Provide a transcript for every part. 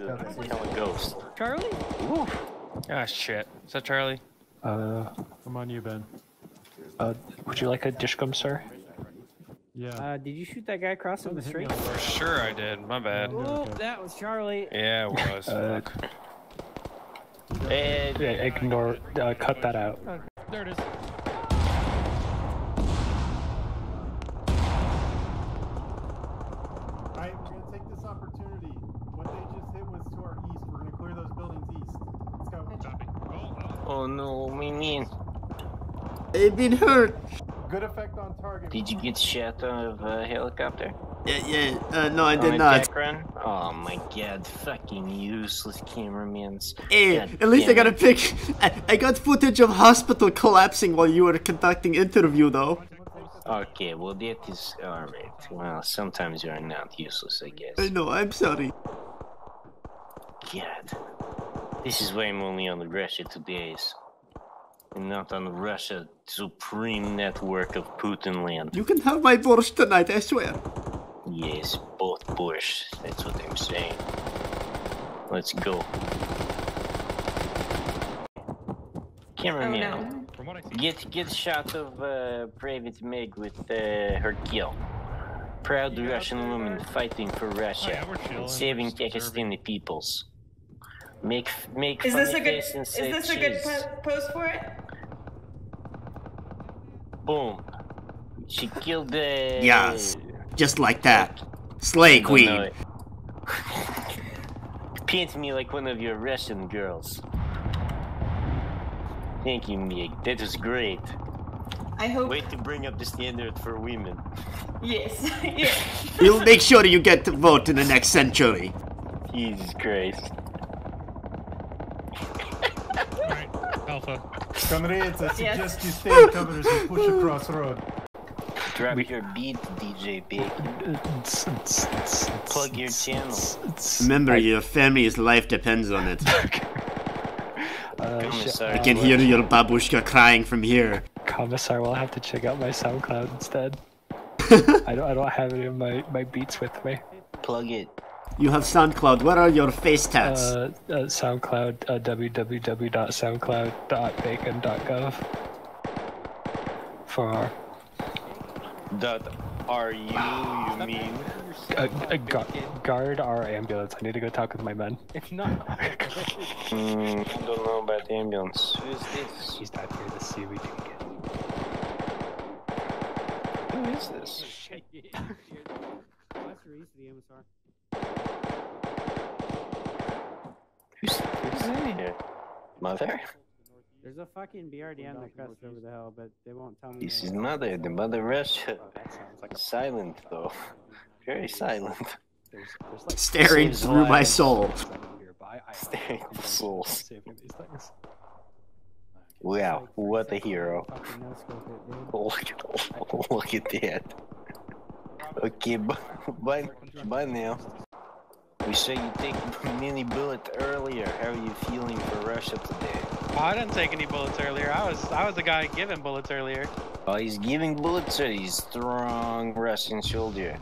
to kill a ghost. Charlie? Ooh. Ah, shit. Is that Charlie? Uh, I'm on you, Ben. uh, would you like a dishcum, sir? Yeah. Uh, did you shoot that guy crossing the street? on the right. Sure I did. My bad. Oh, that was Charlie. Yeah, it was. Uh, Eh, yeah, ignore, uh, cut that out. There it is. Alright, we're gonna take this opportunity. What hit was to our east. We're gonna clear those buildings east. Let's go. Copy. Oh, oh no, me mean. I've been hurt. Good effect on target. Did you get shot out of a helicopter? Yeah, yeah. Uh, no, I did not. deck run? Oh my god, fucking useless cameramans. Hey, God at least I got a pic. I, I got footage of hospital collapsing while you were conducting interview, though. Okay, well that is alright. Well, sometimes you're not useless, I guess. I know. I'm sorry. God. This is why I'm only on the Russia Todays. And not on the Russia Supreme Network of Putin land. You can have my borscht tonight. I swear. Yes, both Bush. That's what I'm saying. Let's go. Cameraman, Oh no. from what I see. get get a shot of uh, Private Meg with uh, her kill. Proud You got Russian there, woman fighting for Russia Oh, yeah, and saving just observing. Takistani peoples. Make make Is funny this a good? Is say this a good po- post for it? Boom. She killed the. Yes. Just like that. Slay queen. know. Paint me like one of your Russian girls. Thank you, Meg. That was great. I hope. Way to bring up the standard for women. Yes. yes. We'll make sure you get to vote in the next century. Jesus Christ. Alpha. Conrad, I Yes. suggest you stay in cover as we push across road. Drop your beat, DJ Big. Plug your channel. Remember, your family's life depends on it. Uh. I can hear your babushka crying from here. Commissar will have to check out my SoundCloud instead. I don't, I don't have any of my, my beats with me. Plug it. You have SoundCloud. Where are your face tats? Uh, uh, SoundCloud, uh, www.soundcloud.bacon.gov. For Dot are you, you mean? uh, uh, gu- guard our ambulance. I need to go talk with my men. If not, Hmm, I don't know about the ambulance. Who's this? He's not here to see we can get. Who is this? Who's, who's in here? Mother? There's a fucking BRDM that crossed over the hill, but they won't tell me. This the- is mother, the mother Russia. Oh, that sounds like a Silent though. Very silent. There's, there's like Staring through my soul. Staring at the I'm souls. saving these things. Wow, what a hero. Fucking no scope it, dude. Look, look at that. Okay, bye, bye now. We saw you take mini bullet earlier. How are you feeling for Russia today? Oh, I didn't take any bullets earlier. I was I was the guy giving bullets earlier. Oh, he's giving bullets to his strong Russian soldier.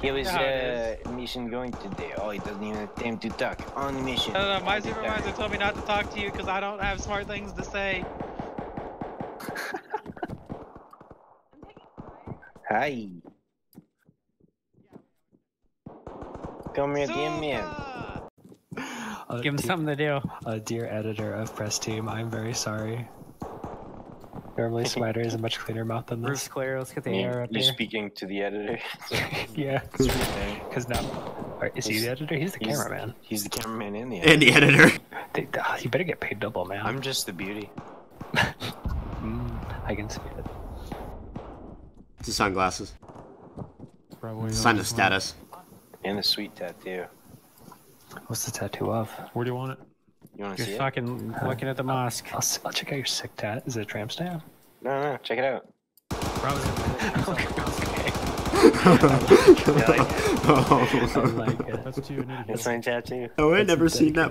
He was uh, mission going today? Oh, he doesn't even attempt to talk. On mission. No, no, no, my All the time. supervisor told me not to talk to you because I don't have smart things to say. Hi. Come here, damn man. Uh, Give him de- something to do. uh, dear editor of Press Team, I'm very sorry. Normally, Spider is a much cleaner mouth than Roof's this. clear. Let's get the You- air up You're here. speaking to the editor. yeah, because now, or is he the editor? He's the He's- cameraman. He's the cameraman and the And the editor. They, ah, you better get paid double, man. I'm just the beauty. Mm, I can see it. The sunglasses. Probably Sign of this one. status. And a sweet tattoo. What's the tattoo of? Where do you want it? You want to You're see it? fucking looking at the mosque. I'll, s- I'll check out your sick tat. Is it a tramp stamp? No, no, check it out. oh, I like it. That's two an idiot. It's my tattoo. oh I've never seen that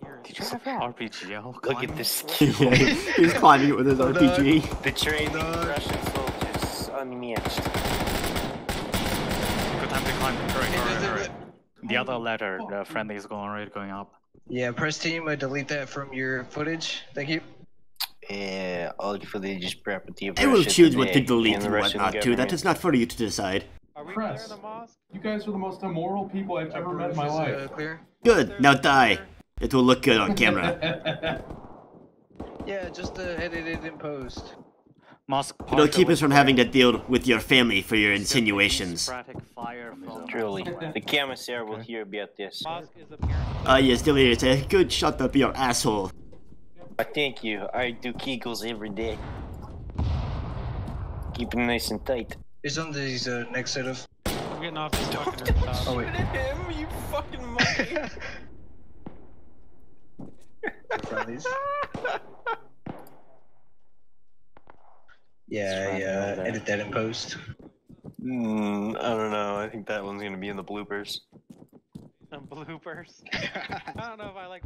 dedication. before. Did you have an RPG? Look at this Yeah, he's climbing it with his RPG. The training Russian soldiers unmatched. Good time to climb. The other ladder, the friendly is going right, going up. Yeah, press team, uh, delete that from your footage. Thank you. Yeah, all footage is property of I will choose what to delete and and the Russian whatnot too. That government. is not for you to decide. Are we Press. clear the mosque? You guys are the most immoral people I've ever met in my life. Uh, clear. Good. Now die. It will look good on camera. Yeah, just uh, edit it in post. Mosque. It'll keep us from having to deal with your family for your insinuations. Sporadic fire from Truly, the commissar will hear about this. Mosque is apparently. Ah, yes, delete it. Good, shut up, your asshole. Uh, thank you. I do Kegels every day. Keep it nice and tight. It's on these uh, next set of. I'm getting off this fucking rooftop. Oh wait, him, you fucking monkey. friendlies. Yeah, yeah. Edit that in post. Hmm, I don't know. I think that one's gonna be in the bloopers. Some bloopers. I don't know if I like